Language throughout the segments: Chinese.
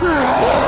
啊 啊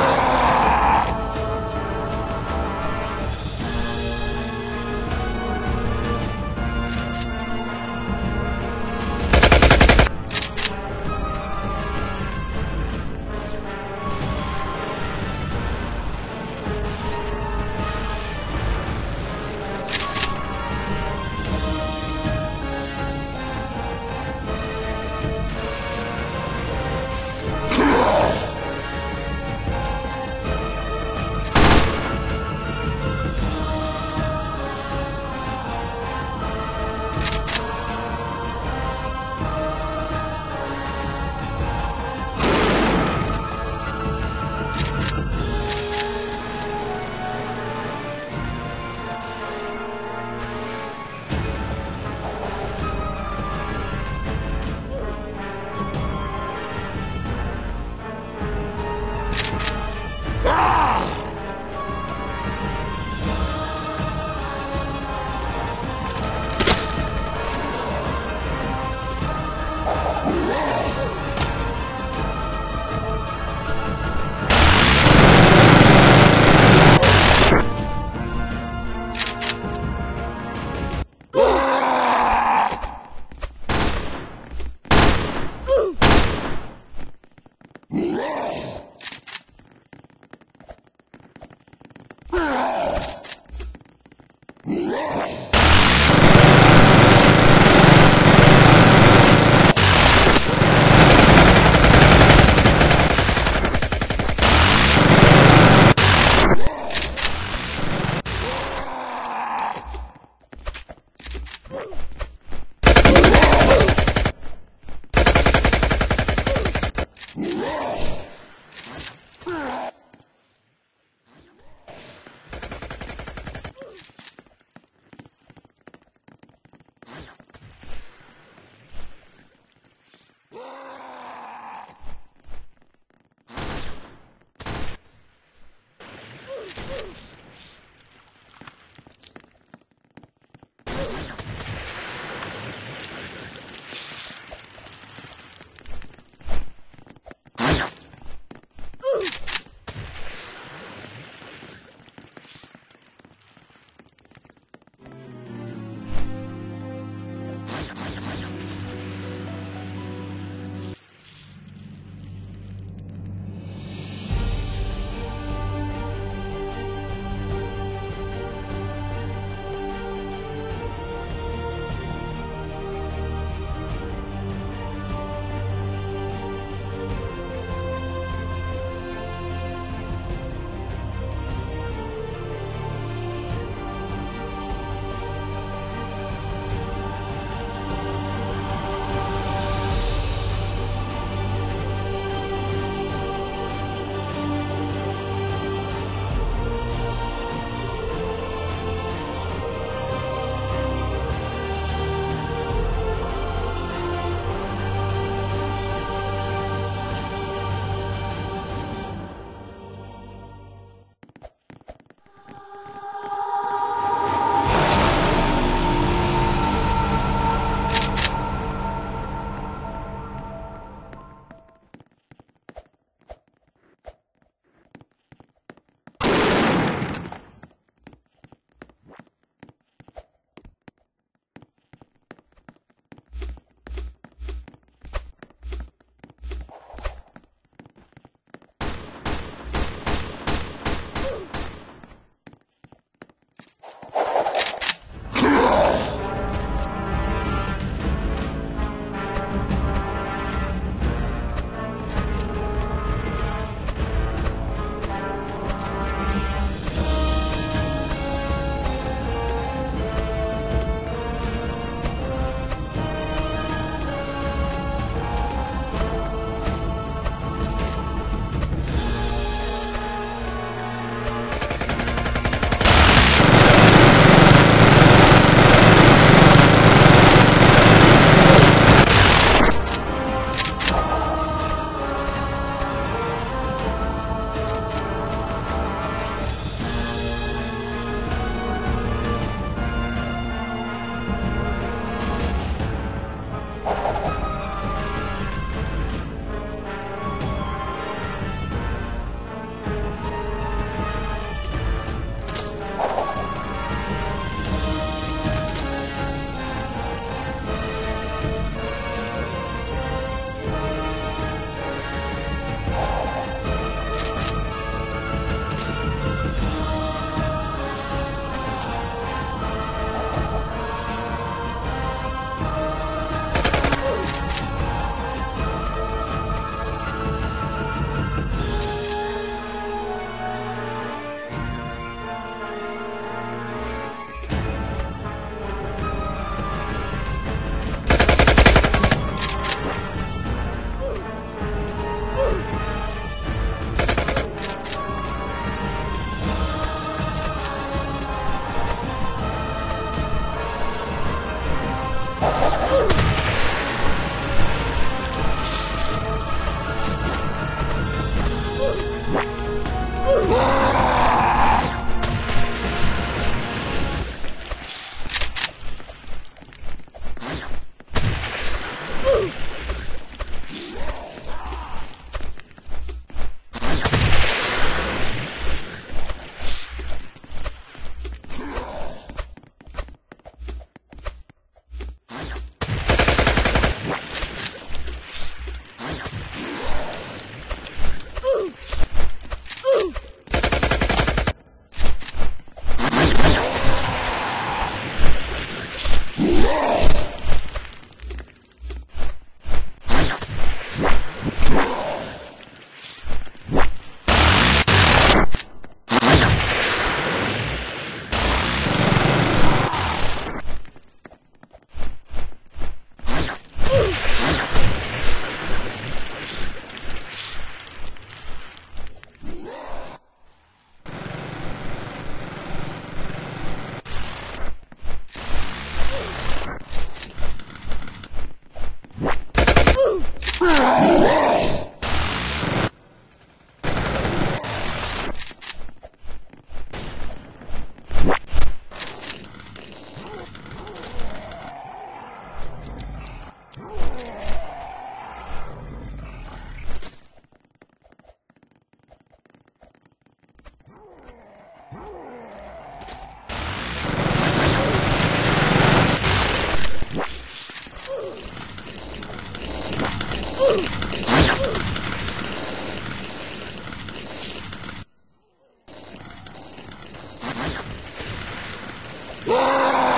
Thank